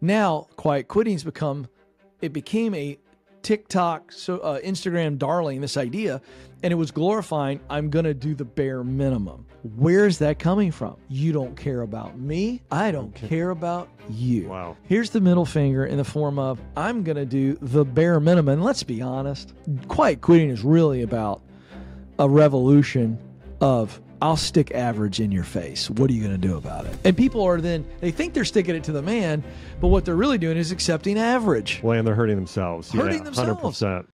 Now, quiet quitting's become, it became a TikTok, so uh, Instagram darling, this idea, and it was glorifying, I'm going to do the bare minimum. Where's that coming from? You don't care about me. I don't care about you. Wow. Here's the middle finger in the form of, I'm going to do the bare minimum. And let's be honest, quiet quitting is really about a revolution of I'll stick average in your face. What are you going to do about it? And people are then, they think they're sticking it to the man, but what they're really doing is accepting average. Well, and they're hurting themselves. Hurting yeah, themselves. 100%.